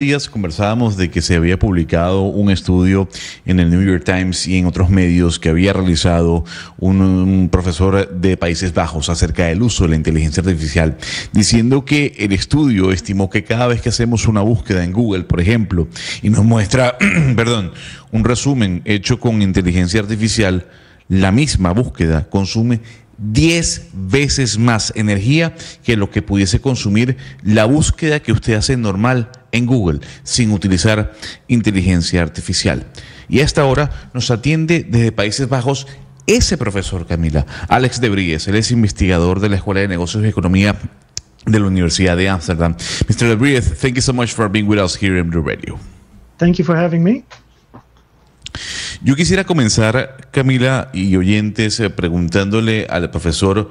días conversábamos de que se había publicado un estudio en el New York Times y en otros medios que había realizado un, profesor de Países Bajos acerca del uso de la inteligencia artificial, diciendo que el estudio estimó que cada vez que hacemos una búsqueda en Google, por ejemplo, y nos muestra, perdón, un resumen hecho con inteligencia artificial, la misma búsqueda consume 10 veces más energía que lo que pudiese consumir la búsqueda que usted hace normal en Google sin utilizar inteligencia artificial. Y a esta hora nos atiende desde Países Bajos ese profesor, Camila, Alex de Bries. Él es investigador de la Escuela de Negocios y Economía de la Universidad de Amsterdam. Mr. de Bries, thank you so much for being with us here in Blue Radio. Thank you for having me. Yo quisiera comenzar, Camila y oyentes, eh, preguntándole al profesor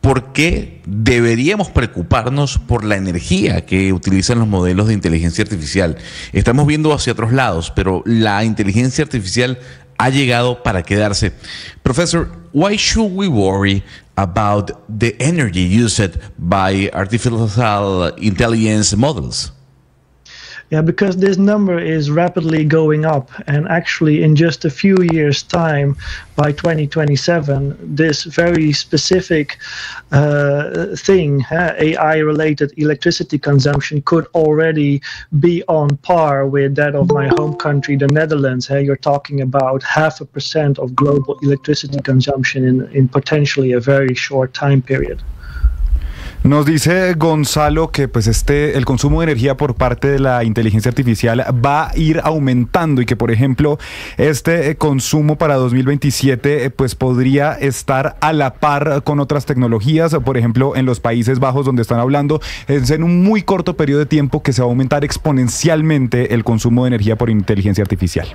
por qué deberíamos preocuparnos por la energía que utilizan los modelos de inteligencia artificial. Estamos viendo hacia otros lados, pero la inteligencia artificial ha llegado para quedarse. Profesor, why should we worry about the energy used by artificial intelligence models? Yeah, because this number is rapidly going up, and actually, in just a few years' time, by 2027, this very specific uh, thing, uh, AI-related electricity consumption, could already be on par with that of my home country, the Netherlands. Uh, you're talking about half a percent of global electricity consumption in, in potentially a very short time period. Nos dice Gonzalo que pues este el consumo de energía por parte de la inteligencia artificial va a ir aumentando y que por ejemplo este eh, consumo para 2027 eh, pues podría estar a la par con otras tecnologías, por ejemplo en los Países Bajos donde están hablando es en un muy corto periodo de tiempo que se va a aumentar exponencialmente el consumo de energía por inteligencia artificial.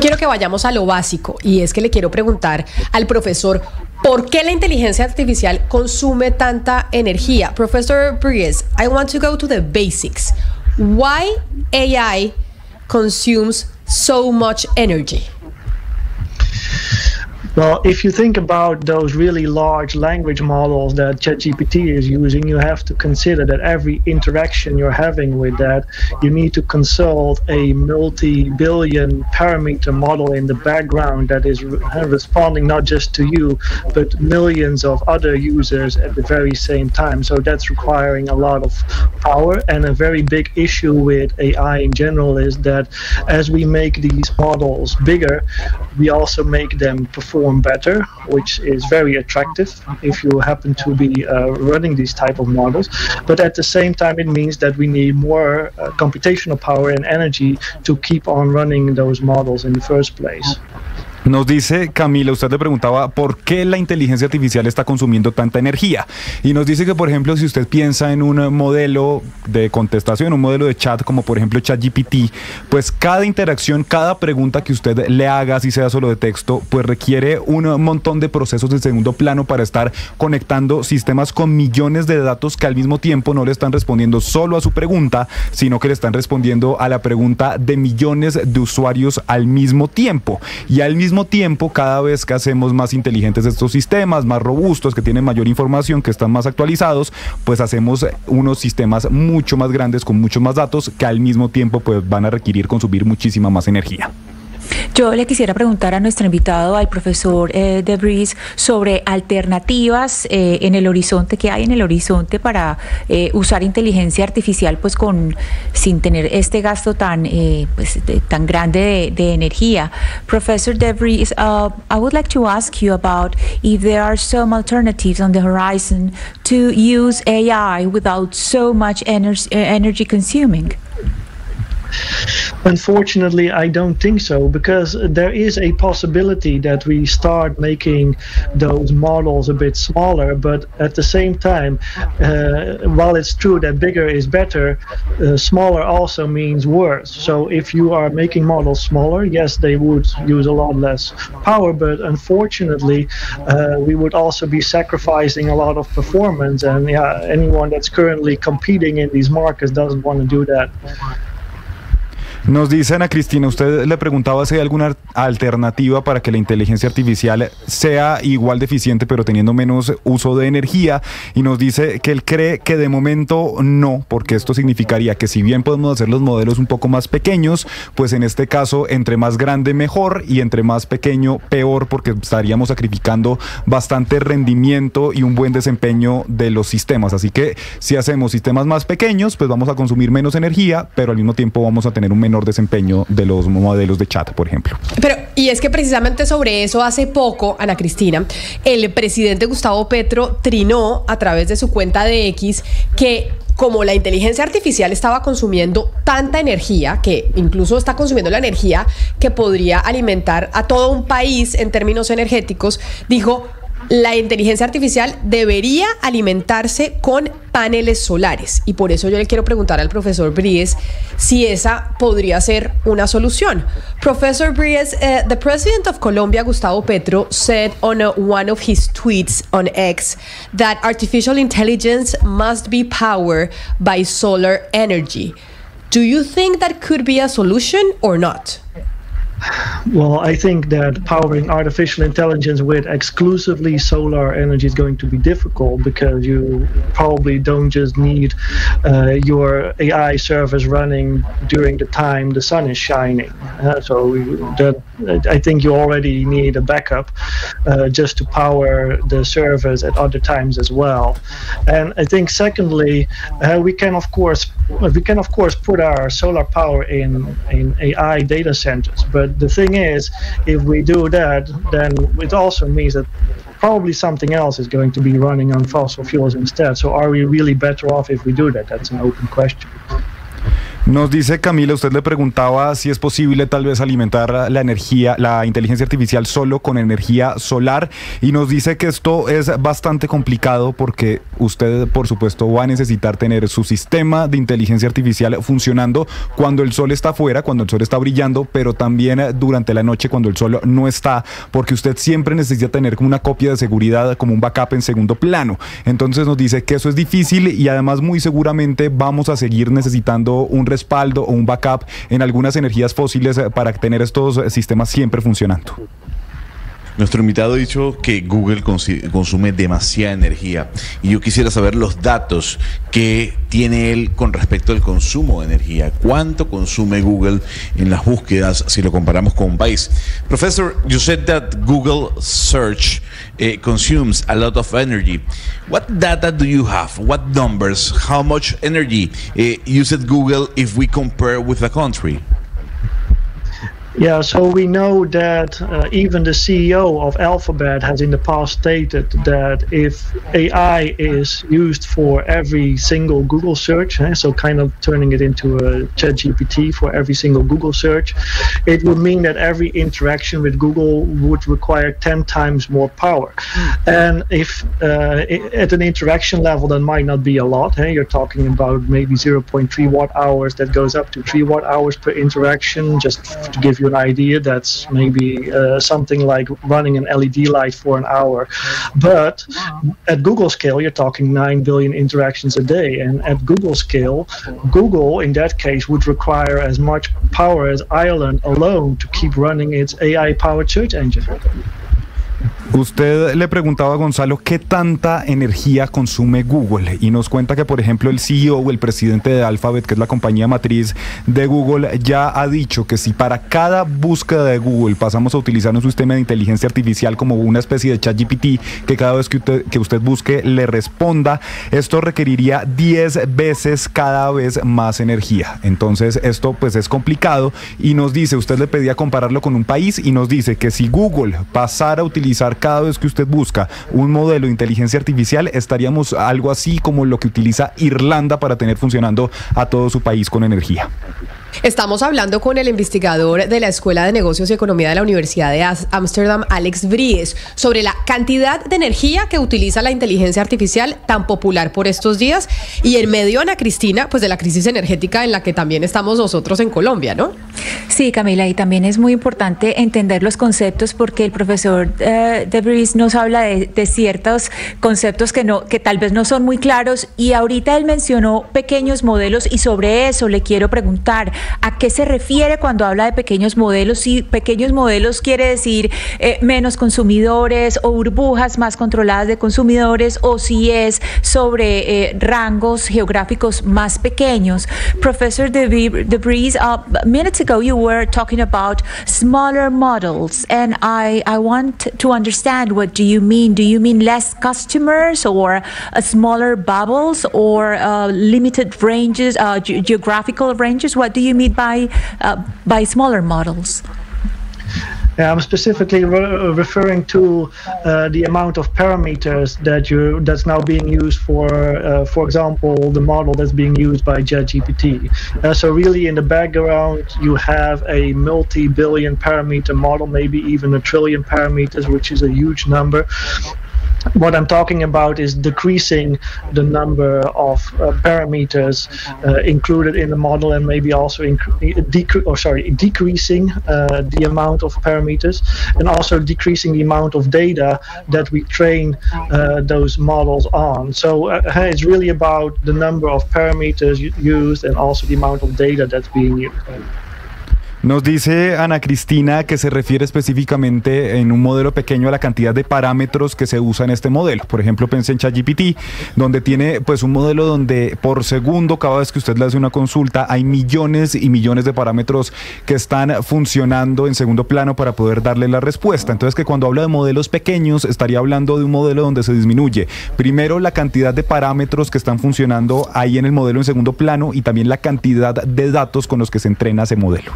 Quiero que vayamos a lo básico y es que le quiero preguntar al profesor por qué la inteligencia artificial consume tanta energía. Professor Bries, I want to go to the basics. Why AI consumes so much energy? Well, if you think about those really large language models that ChatGPT is using, you have to consider that every interaction you're having with that, you need to consult a multi billion parameter model in the background that is re- responding not just to you, but millions of other users at the very same time. So that's requiring a lot of power. And a very big issue with AI in general is that as we make these models bigger, we also make them perform perform better, which is very attractive if you happen to be uh, running these type of models. But at the same time, it means that we need more uh, computational power and energy to keep on running those models in the first place. Nos dice Camila, usted le preguntaba por qué la inteligencia artificial está consumiendo tanta energía. Y nos dice que, por ejemplo, si usted piensa en un modelo de contestación, un modelo de chat como por ejemplo ChatGPT, pues cada interacción, cada pregunta que usted le haga, si sea solo de texto, pues requiere un montón de procesos de segundo plano para estar conectando sistemas con millones de datos que al mismo tiempo no le están respondiendo solo a su pregunta, sino que le están respondiendo a la pregunta de millones de usuarios al mismo tiempo. Y al mismo mismo tiempo, cada vez que hacemos más inteligentes estos sistemas, más robustos, que tienen mayor información, que están más actualizados, pues hacemos unos sistemas mucho más grandes con muchos más datos que al mismo tiempo pues van a requerir consumir muchísima más energía. Yo le quisiera preguntar a nuestro invitado, al profesor eh, Debris, sobre alternativas eh, en el horizonte, que hay en el horizonte para eh, usar inteligencia artificial, pues con sin tener este gasto tan eh, pues, de, tan grande de, de energía. Professor Debris, uh, I would like to ask you about if there are some alternatives on the horizon to use AI without so much energy, energy consuming. Unfortunately, I don't think so because there is a possibility that we start making those models a bit smaller, but at the same time, uh, while it's true that bigger is better, uh, smaller also means worse. So if you are making models smaller, yes, they would use a lot less power, but unfortunately, uh, we would also be sacrificing a lot of performance. And yeah, anyone that's currently competing in these markets doesn't want to do that. Nos dice Ana Cristina, usted le preguntaba si hay alguna alternativa para que la inteligencia artificial sea igual de eficiente pero teniendo menos uso de energía y nos dice que él cree que de momento no, porque esto significaría que si bien podemos hacer los modelos un poco más pequeños, pues en este caso entre más grande mejor y entre más pequeño peor porque estaríamos sacrificando bastante rendimiento y un buen desempeño de los sistemas. Así que si hacemos sistemas más pequeños, pues vamos a consumir menos energía, pero al mismo tiempo vamos a tener un menor desempeño de los modelos de chat, por ejemplo. Pero, y es que precisamente sobre eso hace poco, Ana Cristina, el presidente Gustavo Petro trinó a través de su cuenta de X que como la inteligencia artificial estaba consumiendo tanta energía, que incluso está consumiendo la energía que podría alimentar a todo un país en términos energéticos, dijo, la inteligencia artificial debería alimentarse con paneles solares. Y por eso yo le quiero preguntar al profesor Bries si esa podría ser una solución. Professor Bries, uh, the president of Colombia, Gustavo Petro, said on a, one of his tweets on X that artificial intelligence must be powered by solar energy. Do you think that could be a solution or not? Well, I think that powering artificial intelligence with exclusively solar energy is going to be difficult because you probably don't just need uh, your AI service running during the time the sun is shining. Uh, so that I think you already need a backup uh, just to power the servers at other times as well. And I think secondly, uh, we can of course we can of course put our solar power in in AI data centers, but the thing is, if we do that, then it also means that probably something else is going to be running on fossil fuels instead. So are we really better off if we do that? That's an open question. Nos dice Camila, usted le preguntaba si es posible tal vez alimentar la energía, la inteligencia artificial solo con energía solar y nos dice que esto es bastante complicado porque usted por supuesto va a necesitar tener su sistema de inteligencia artificial funcionando cuando el sol está afuera, cuando el sol está brillando, pero también durante la noche cuando el sol no está, porque usted siempre necesita tener una copia de seguridad, como un backup en segundo plano. Entonces nos dice que eso es difícil y además muy seguramente vamos a seguir necesitando un respaldo o un backup en algunas energías fósiles para tener estos sistemas siempre funcionando. Nuestro invitado ha dicho que Google consume demasiada energía y yo quisiera saber los datos que tiene él con respecto al consumo de energía. ¿Cuánto consume Google en las búsquedas si lo comparamos con un país? Professor, you said that Google search uh, consumes a lot of energy. What data do you have? What numbers? How much energy uh, used Google if we compare with a country? Yeah, so we know that uh, even the CEO of Alphabet has in the past stated that if AI is used for every single Google search, eh, so kind of turning it into a chat GPT for every single Google search, it would mean that every interaction with Google would require 10 times more power. And if uh, at an interaction level, that might not be a lot. Eh? You're talking about maybe 0.3 watt hours that goes up to 3 watt hours per interaction, just to give you an idea that's maybe uh, something like running an LED light for an hour. But at Google scale, you're talking 9 billion interactions a day. And at Google scale, Google in that case would require as much power as Ireland alone to keep running its AI powered search engine. Usted le preguntaba a Gonzalo qué tanta energía consume Google y nos cuenta que, por ejemplo, el CEO el presidente de Alphabet, que es la compañía matriz de Google, ya ha dicho que si para cada búsqueda de Google pasamos a utilizar un sistema de inteligencia artificial como una especie de chat GPT que cada vez que usted, que usted busque le responda, esto requeriría 10 veces cada vez más energía. Entonces, esto pues es complicado y nos dice, usted le pedía compararlo con un país y nos dice que si Google pasara a utilizar cada vez que usted busca un modelo de inteligencia artificial, estaríamos algo así como lo que utiliza Irlanda para tener funcionando a todo su país con energía. Estamos hablando con el investigador de la Escuela de Negocios y Economía de la Universidad de Ámsterdam, Alex Bries, sobre la cantidad de energía que utiliza la inteligencia artificial tan popular por estos días y en medio, Ana Cristina, pues de la crisis energética en la que también estamos nosotros en Colombia, ¿no? Sí, Camila, y también es muy importante entender los conceptos porque el profesor uh, Debris nos habla de, de, ciertos conceptos que, no, que tal vez no son muy claros y ahorita él mencionó pequeños modelos y sobre eso le quiero preguntar, ¿a qué se refiere cuando habla de pequeños modelos? Si pequeños modelos quiere decir eh, menos consumidores o burbujas más controladas de consumidores o si es sobre eh, rangos geográficos más pequeños. Professor Debris, uh, minutes ago you were talking about smaller models, and I, I want to understand what do you mean? Do you mean less customers or uh, smaller bubbles or uh, limited ranges, uh, ge geographical ranges? What do you mean by uh, by smaller models? Yeah, I'm specifically re referring to uh, the amount of parameters that you that's now being used for, uh, for example, the model that's being used by JetGPT. Uh, so really, in the background, you have a multi-billion parameter model, maybe even a trillion parameters, which is a huge number what I'm talking about is decreasing the number of uh, parameters uh, included in the model and maybe also decre- or sorry decreasing uh, the amount of parameters and also decreasing the amount of data that we train uh, those models on. So uh, it's really about the number of parameters used and also the amount of data that's being used. Nos dice Ana Cristina que se refiere específicamente en un modelo pequeño a la cantidad de parámetros que se usa en este modelo. Por ejemplo, pensé en ChatGPT, donde tiene pues un modelo donde por segundo, cada vez que usted le hace una consulta, hay millones y millones de parámetros que están funcionando en segundo plano para poder darle la respuesta. Entonces que cuando habla de modelos pequeños, estaría hablando de un modelo donde se disminuye primero la cantidad de parámetros que están funcionando ahí en el modelo en segundo plano y también la cantidad de datos con los que se entrena ese modelo.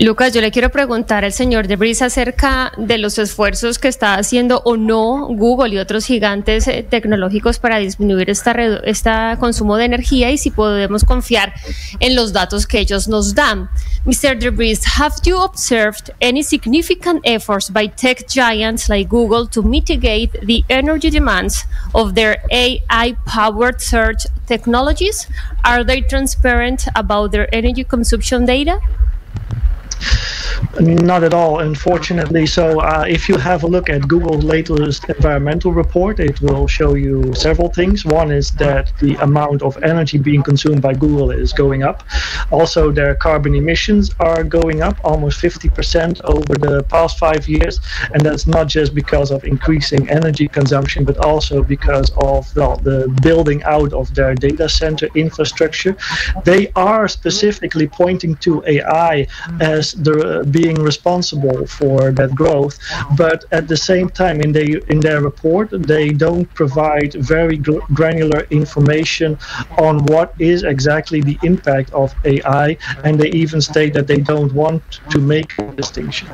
Lucas, yo le quiero preguntar al señor Debris acerca de los esfuerzos que está haciendo o no Google y otros gigantes eh, tecnológicos para disminuir esta, este consumo de energía y si podemos confiar en los datos que ellos nos dan. Mr. Debris, have you observed any significant efforts by tech giants like Google to mitigate the energy demands of their AI-powered search technologies? Are they transparent about their energy consumption data? Not at all, unfortunately. So, uh, if you have a look at Google's latest environmental report, it will show you several things. One is that the amount of energy being consumed by Google is going up. Also, their carbon emissions are going up almost 50% over the past five years. And that's not just because of increasing energy consumption, but also because of the building out of their data center infrastructure. They are specifically pointing to AI as the being responsible for that growth but at the same time in the in their report they don't provide very granular information on what is exactly the impact of AI and they even state that they don't want to make a distinction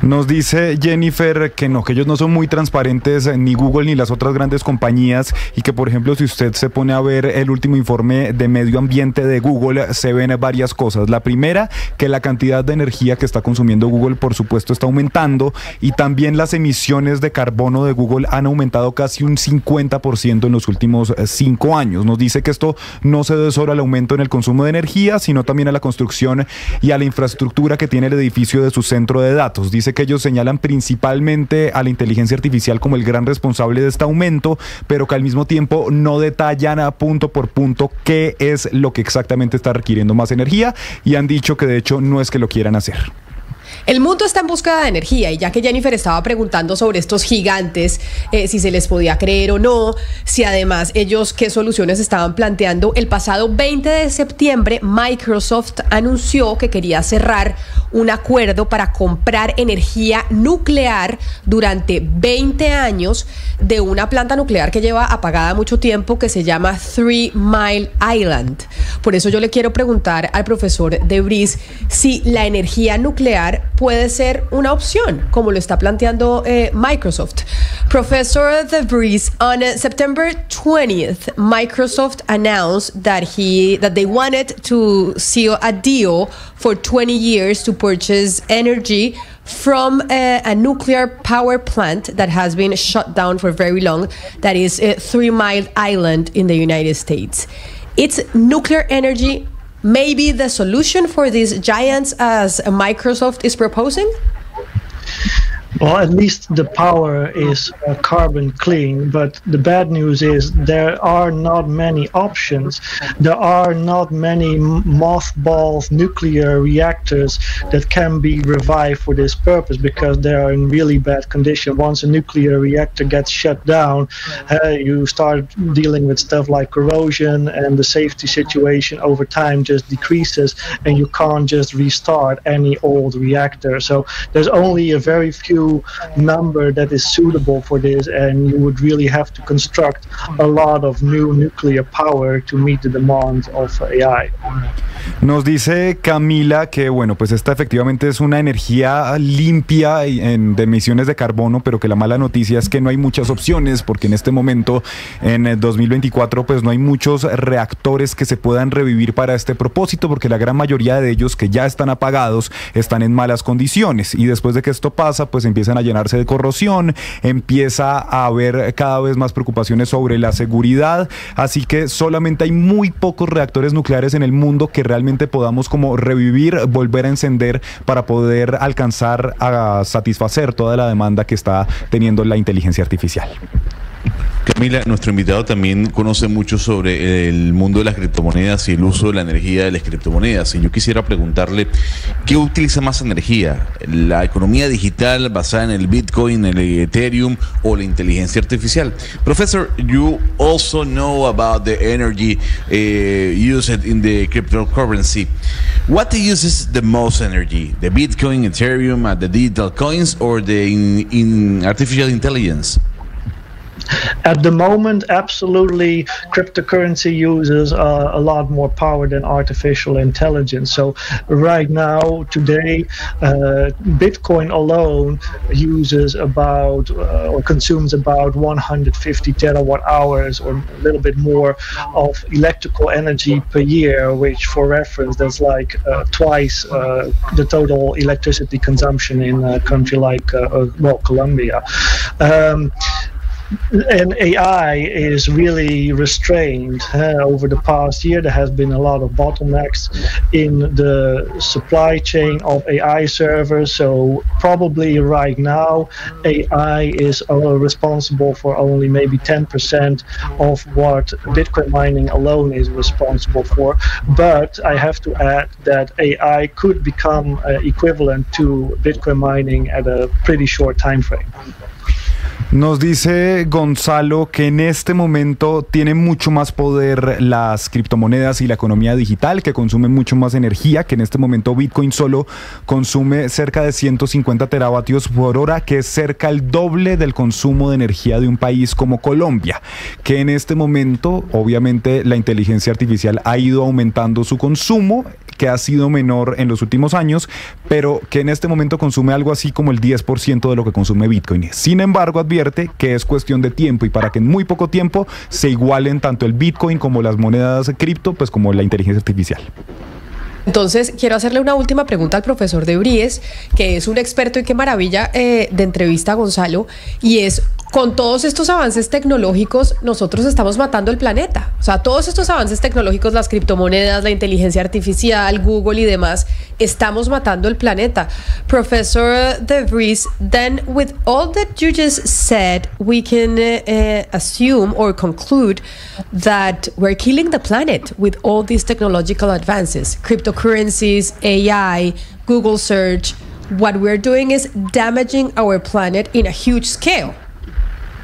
Nos dice Jennifer que no, que ellos no son muy transparentes, ni Google ni las otras grandes compañías, y que por ejemplo si usted se pone a ver el último informe de medio ambiente de Google, se ven varias cosas. La primera, que la cantidad de energía que está consumiendo Google por supuesto está aumentando, y también las emisiones de carbono de Google han aumentado casi un 50% en los últimos eh, cinco años. Nos dice que esto no se debe solo al aumento en el consumo de energía, sino también a la construcción y a la infraestructura que tiene el edificio de su centro de datos. Dice que ellos señalan principalmente a la inteligencia artificial como el gran responsable de este aumento, pero que al mismo tiempo no detallan a punto por punto qué es lo que exactamente está requiriendo más energía y han dicho que de hecho no es que lo quieran hacer. El mundo está en búsqueda de energía y ya que Jennifer estaba preguntando sobre estos gigantes, eh, si se les podía creer o no, si además ellos qué soluciones estaban planteando, el pasado 20 de septiembre Microsoft anunció que quería cerrar un acuerdo para comprar energía nuclear durante 20 años de una planta nuclear que lleva apagada mucho tiempo que se llama Three Mile Island. Por eso yo le quiero preguntar al profesor Debris si la energía nuclear puede ser una opción, como lo está planteando eh, Microsoft. Professor De Vries, on September 20th, Microsoft announced that he that they wanted to seal a deal for 20 years to purchase energy from a, a, nuclear power plant that has been shut down for very long, that is uh, Three Mile Island in the United States. It's nuclear energy maybe the solution for these giants as Microsoft is proposing? Well, at least the power is uh, carbon clean, but the bad news is there are not many options. There are not many mothballs nuclear reactors that can be revived for this purpose because they are in really bad condition. Once a nuclear reactor gets shut down, uh, you start dealing with stuff like corrosion, and the safety situation over time just decreases, and you can't just restart any old reactor. So there's only a very few number that is suitable for this, and you would really have to construct a lot of new nuclear power to meet the demands of AI. Nos dice Camila que, bueno, pues esta efectivamente es una energía limpia en, de emisiones de carbono, pero que la mala noticia es que no hay muchas opciones, porque en este momento, en el 2024, pues no hay muchos reactores que se puedan revivir para este propósito, porque la gran mayoría de ellos que ya están apagados están en malas condiciones. Y después de que esto pasa, pues empiezan a llenarse de corrosión, empieza a haber cada vez más preocupaciones sobre la seguridad, así que solamente hay muy pocos reactores nucleares en el mundo que realmente podamos como revivir, volver a encender para poder alcanzar a satisfacer toda la demanda que está teniendo la inteligencia artificial. Camila, nuestro invitado también conoce mucho sobre el mundo de las criptomonedas y el uso de la energía de las criptomonedas. Y yo quisiera preguntarle, ¿qué utiliza más energía? ¿La economía digital basada en el Bitcoin, el Ethereum o la inteligencia artificial? Professor, you also know about the energy uh, used in the cryptocurrency. What uses the most energy? The Bitcoin, Ethereum, the digital coins or the in, in artificial intelligence? At the moment, absolutely, cryptocurrency uses uh, a lot more power than artificial intelligence. So, right now, today, uh, Bitcoin alone uses about uh, or consumes about 150 terawatt hours or a little bit more of electrical energy per year, which, for reference, that's like uh, twice uh, the total electricity consumption in a country like, uh, well, Colombia. Um, and AI is really restrained. Uh, over the past year, there has been a lot of bottlenecks in the supply chain of AI servers. So probably right now, AI is responsible for only maybe 10% of what Bitcoin mining alone is responsible for. But I have to add that AI could become uh, equivalent to Bitcoin mining at a pretty short time frame. Nos dice Gonzalo que en este momento tiene mucho más poder las criptomonedas y la economía digital, que consumen mucho más energía, que en este momento Bitcoin solo consume cerca de 150 teravatios por hora, que es cerca el doble del consumo de energía de un país como Colombia, que en este momento obviamente la inteligencia artificial ha ido aumentando su consumo que ha sido menor en los últimos años, pero que en este momento consume algo así como el 10% de lo que consume Bitcoin. Sin embargo, advierte que es cuestión de tiempo y para que en muy poco tiempo se igualen tanto el Bitcoin como las monedas cripto, pues como la inteligencia artificial. Entonces, quiero hacerle una última pregunta al profesor de Bries, que es un experto y qué maravilla eh, de entrevista a Gonzalo, y es con todos estos avances tecnológicos, nosotros estamos matando el planeta. O sea, todos estos avances tecnológicos, las criptomonedas, la inteligencia artificial, Google y demás, estamos matando el planeta. Professor De Vries, then with all that you just said, we can uh, assume or conclude that we're killing the planet with all these technological advances, cryptocurrencies, AI, Google search. What we're doing is damaging our planet in a huge scale.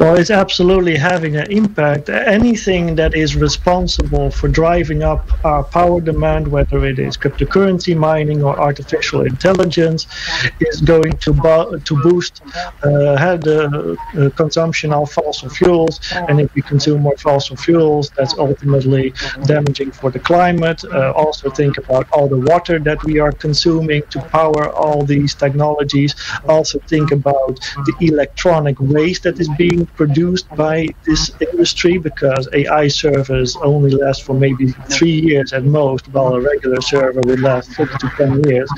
Well, it's absolutely having an impact. Anything that is responsible for driving up our power demand, whether it is cryptocurrency mining or artificial intelligence, is going to bo- to boost uh, the uh, consumption of fossil fuels. And if we consume more fossil fuels, that's ultimately damaging for the climate. Uh, also, think about all the water that we are consuming to power all these technologies. Also, think about the electronic waste that is being produced by this industry because AI servers only last for maybe three years at most, while a regular server would last six to ten years.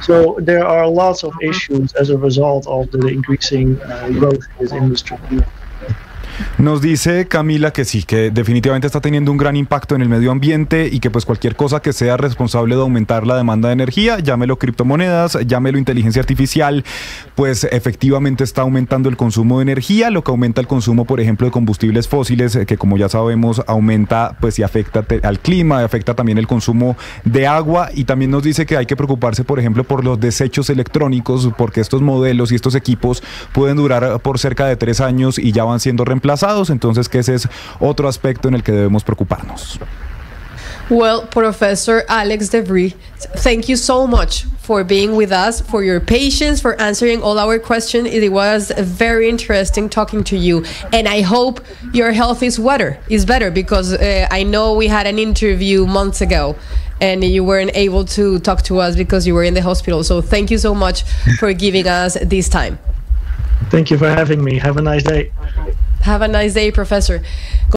So there are lots of issues as a result of the increasing uh, growth in this industry. Nos dice Camila que sí, que definitivamente está teniendo un gran impacto en el medio ambiente y que pues cualquier cosa que sea responsable de aumentar la demanda de energía, llámelo criptomonedas, llámelo inteligencia artificial, pues efectivamente está aumentando el consumo de energía, lo que aumenta el consumo, por ejemplo, de combustibles fósiles, eh, que como ya sabemos aumenta pues y afecta al clima, afecta también el consumo de agua. Y también nos dice que hay que preocuparse, por ejemplo, por los desechos electrónicos, porque estos modelos y estos equipos pueden durar por cerca de tres años y ya van siendo reemplazados, entonces que ese es otro aspecto en el que debemos preocuparnos. Well, Professor Alex DeVries, thank you so much for being with us, for your patience, for answering all our questions. It was very interesting talking to you, and I hope your health is better. Is better because uh, I know we had an interview months ago, and you weren't able to talk to us because you were in the hospital. So thank you so much for giving us this time. Thank you for having me. Have a nice day. Have a nice day, Professor.